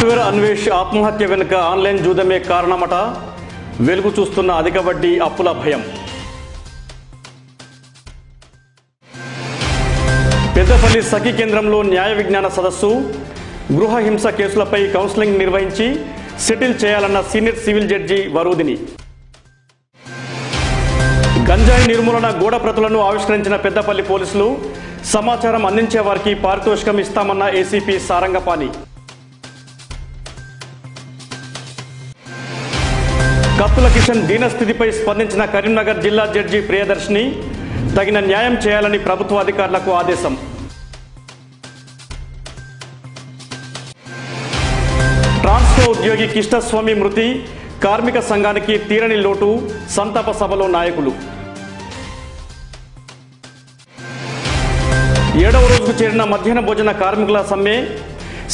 Software Anvesh ఆత్మహత్య వెనుక online జూదమే కారణమట? వెలుగు చూస్తున్న అధిక వడ్డీ అప్పుల భయం. పెద్దపల్లి సఖీ కేంద్రంలో న్యాయ విజ్ఞాన సదస్సు. గృహ హింస కేసులపై కౌన్సిలింగ్ నిర్వహించి సెటిల్ చేయాలన్న సీనియర్ సివిల్ జడ్జి వరూదిని. గంజాయి నిర్మూలన గోడ ప్రతులను ఆవిష్కరించిన పెద్దపల్లి పోలీసులు సమాచారం అందించే వారికి పారితోషికం ఇస్తామన్న ఏసీపీ సారంగపాణి. కత్తుల కిషన్ దీనస్థితిపై స్పందించిన కరీంనగర్ జిల్లా జడ్జి ప్రియదర్శిని. తగిన న్యాయం చేయాలని ప్రభుత్వ అధికారులకు ఆదేశం. ట్రాన్స్కో ఉద్యోగి కిష్టస్వామి మృతి కార్మిక సంఘానికి తీరని లోటు సంతాప సభలో నాయకులు. ఏడవ రోజుకు చేరిన మధ్యాహ్న భోజన కార్మికుల సమ్మె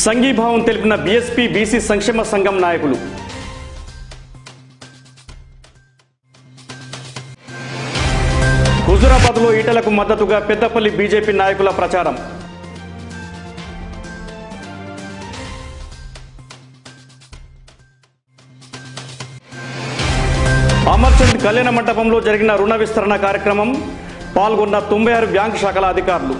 సంఘీభావం తెలిపిన బీఎస్పీ బీసీ సంక్షేమ సంఘం నాయకులు. హుజురాబాద్లో ఈటలకు మద్దతుగా పెద్దపల్లి బీజేపీ నాయకుల ప్రచారం. అమర్చంద్ కళ్యాణ మండపంలో జరిగిన రుణ విస్తరణ కార్యక్రమం పాల్గొన్న తొంభై ఆరు బ్యాంకు శాఖల అధికారులు.